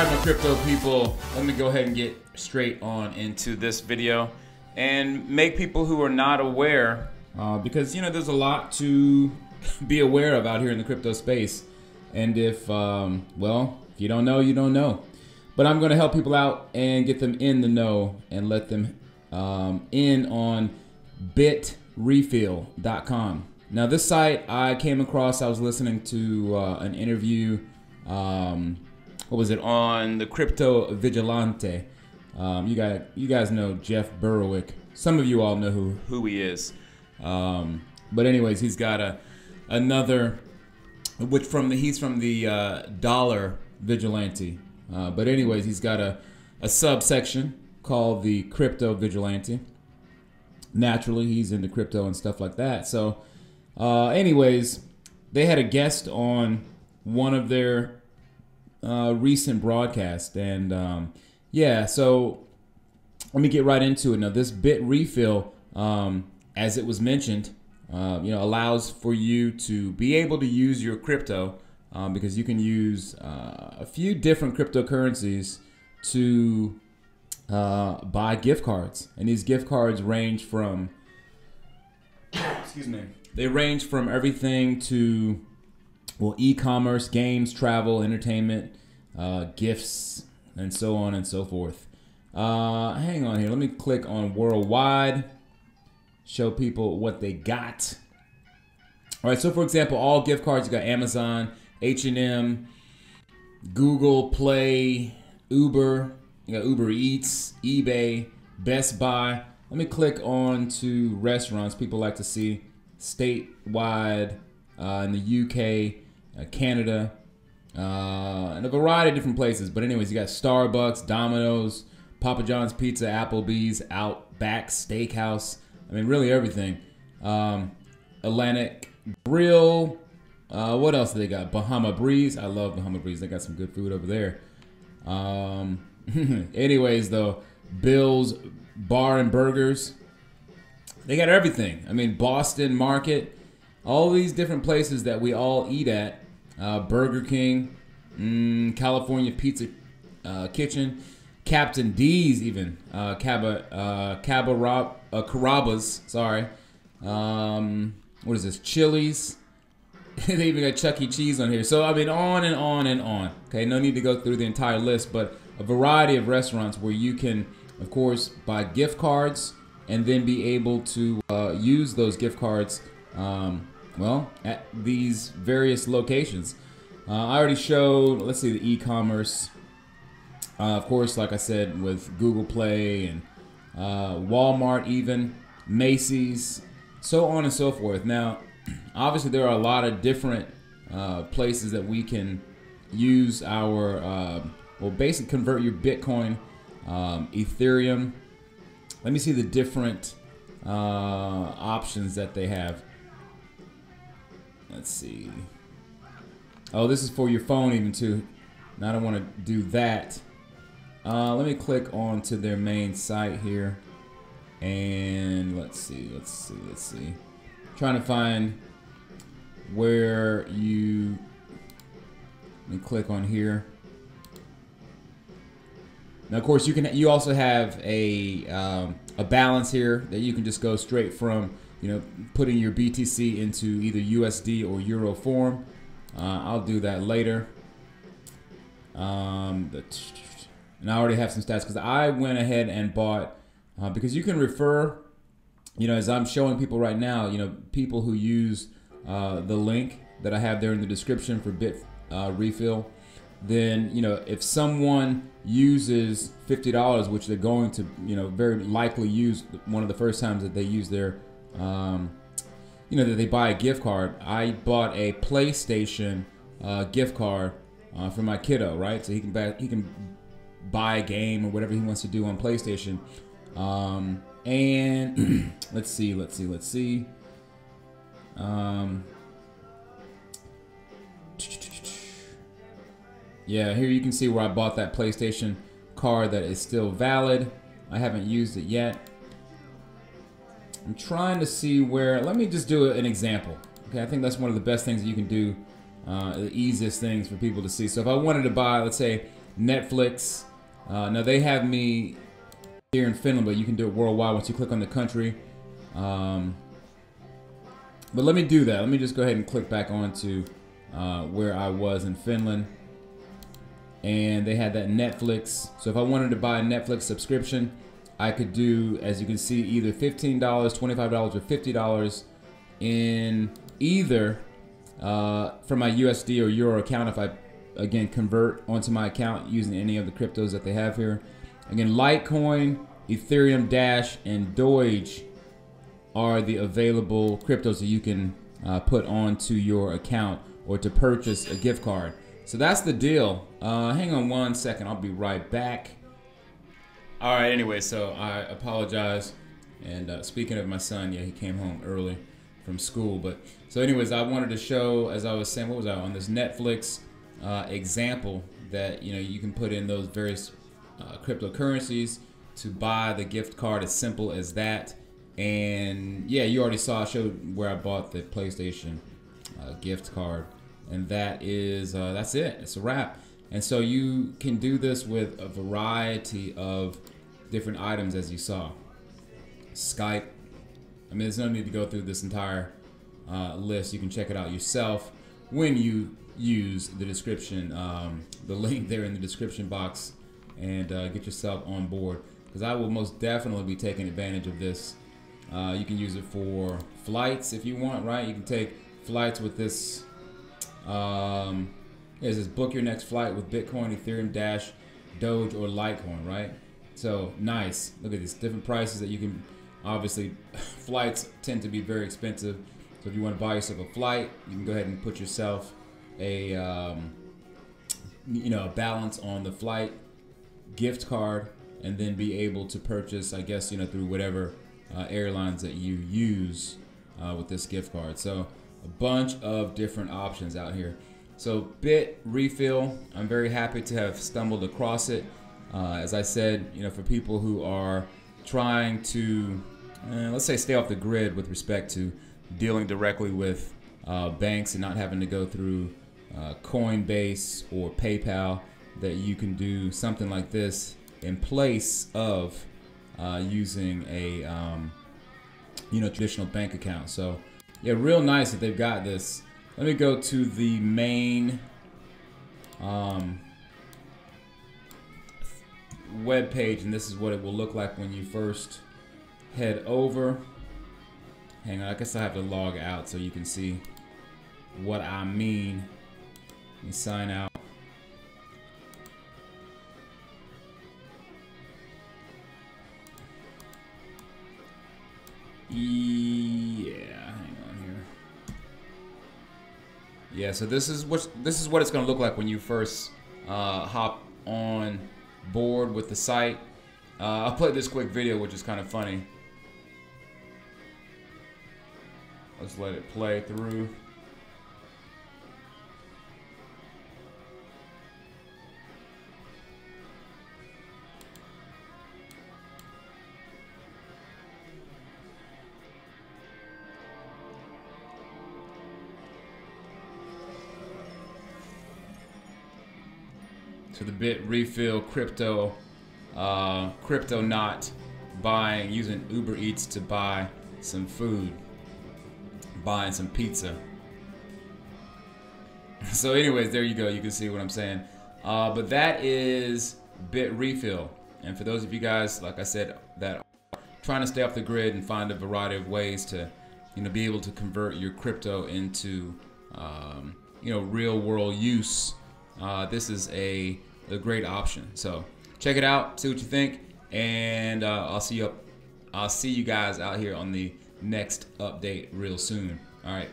My crypto people, let me go ahead and get straight on into this video and make people who are not aware, uh, because you know there's a lot to be aware of out here in the crypto space. And if, um, well, if you don't know, you don't know. But I'm going to help people out and get them in the know and let them um, in on bitrefill.com. Now, this site I came across, I was listening to uh, an interview, um, what was it, on the Crypto Vigilante. Um, you, guys, you guys know Jeff Berwick. Some of you all know who, who he is. Um, but anyways, he's got a another, which from the he's from the uh, Dollar Vigilante. Uh, but anyways, he's got a, a subsection called the Crypto Vigilante. Naturally, he's into crypto and stuff like that. So uh, anyways, they had a guest on one of their uh, recent broadcast. and um, yeah, so let me get right into it. Now, this bit refill, um, as it was mentioned, uh, you know, allows for you to be able to use your crypto um, because you can use uh, a few different cryptocurrencies to uh, buy gift cards, and these gift cards range from excuse me they range from everything to well e-commerce games travel entertainment uh, gifts and so on and so forth. Uh, hang on here. Let me click on worldwide. Show people what they got. All right so for example all gift cards you got amazon h&m google play uber you got uber eats ebay best buy. Let me click on to restaurants. People like to see statewide uh, in the UK, uh, Canada, uh, and a variety of different places. But anyways, you got Starbucks, Domino's, Papa John's Pizza, Applebee's, Outback Steakhouse. I mean, really everything. Um, Atlantic Grill. Uh, what else do they got? Bahama Breeze. I love Bahama Breeze. They got some good food over there. Um, anyways, though, Bill's Bar and Burgers. They got everything. I mean, Boston Market, all these different places that we all eat at. Uh, Burger King, mm, California Pizza uh, Kitchen, Captain D's, even uh, Caba uh, Caba Rob, uh, Carrabba's. Sorry, um, what is this? Chili's. they even got Chuck E. Cheese on here. So I mean, on and on and on. Okay, no need to go through the entire list, but a variety of restaurants where you can, of course, buy gift cards and then be able to uh, use those gift cards, um, well, at these various locations. Uh, I already showed, let's see, the e-commerce. Uh, of course, like I said, with Google Play and uh, Walmart, even Macy's, so on and so forth. Now, obviously, there are a lot of different uh, places that we can use our, uh, well, basically convert your Bitcoin, um, Ethereum, let me see the different uh, options that they have. Let's see. Oh, this is for your phone even too. I don't want to do that. Uh, let me click on to their main site here. And let's see, let's see, let's see. trying to find where you let me click on here. Now, of course, you can. You also have a um, a balance here that you can just go straight from you know putting your BTC into either USD or Euro form. Uh, I'll do that later. Um, and I already have some stats because I went ahead and bought uh, because you can refer. You know, as I'm showing people right now, you know, people who use uh, the link that I have there in the description for Bit uh, Refill then you know if someone uses fifty dollars, which they're going to you know very likely use one of the first times that they use their um, you know that they buy a gift card. I bought a PlayStation uh, gift card uh, for my kiddo, right? So he can buy he can buy a game or whatever he wants to do on PlayStation. Um, and let's see, let's see, let's see. Um, Yeah, here you can see where I bought that PlayStation card that is still valid. I haven't used it yet. I'm trying to see where, let me just do an example. Okay, I think that's one of the best things that you can do, uh, the easiest things for people to see. So if I wanted to buy, let's say, Netflix. Uh, now they have me here in Finland, but you can do it worldwide once you click on the country. Um, but let me do that. Let me just go ahead and click back onto uh, where I was in Finland. And they had that Netflix. So if I wanted to buy a Netflix subscription, I could do, as you can see, either $15, $25, or $50 in either uh, from my USD or Euro account if I, again, convert onto my account using any of the cryptos that they have here. Again, Litecoin, Ethereum Dash, and Doge are the available cryptos that you can uh, put onto your account or to purchase a gift card. So that's the deal. Uh, hang on one second. I'll be right back. All right. Anyway, so I apologize. And uh, speaking of my son, yeah, he came home early from school. But so, anyways, I wanted to show, as I was saying, what was I on this Netflix uh, example that you know you can put in those various uh, cryptocurrencies to buy the gift card. As simple as that. And yeah, you already saw I showed where I bought the PlayStation uh, gift card, and that is uh, that's it. It's a wrap. And so you can do this with a variety of different items, as you saw. Skype. I mean, there's no need to go through this entire uh, list. You can check it out yourself when you use the description, um, the link there in the description box, and uh, get yourself on board. Because I will most definitely be taking advantage of this. Uh, you can use it for flights if you want, right? You can take flights with this. Um, is this book your next flight with Bitcoin, Ethereum, Dash, Doge, or Litecoin, right? So nice. Look at these different prices that you can. Obviously, flights tend to be very expensive. So if you want to buy yourself a flight, you can go ahead and put yourself a um, you know a balance on the flight gift card, and then be able to purchase, I guess you know through whatever uh, airlines that you use uh, with this gift card. So a bunch of different options out here. So Bit Refill, I'm very happy to have stumbled across it. Uh, as I said, you know, for people who are trying to, uh, let's say, stay off the grid with respect to dealing directly with uh, banks and not having to go through uh, Coinbase or PayPal, that you can do something like this in place of uh, using a, um, you know, traditional bank account. So, yeah, real nice that they've got this let me go to the main um, web page, and this is what it will look like when you first head over. Hang on, I guess I have to log out so you can see what I mean. Let me sign out. Yeah, so this is what this is what it's going to look like when you first uh, hop on board with the site. Uh, I'll play this quick video, which is kind of funny. Let's let it play through. To the bit refill crypto uh, crypto not buying using Uber Eats to buy some food buying some pizza. So anyways there you go. You can see what I'm saying. Uh, but that is bit refill. And for those of you guys like I said that are trying to stay off the grid and find a variety of ways to you know be able to convert your crypto into um, you know real world use uh, this is a a great option. So check it out, see what you think, and uh, I'll see you up. I'll see you guys out here on the next update real soon. All right.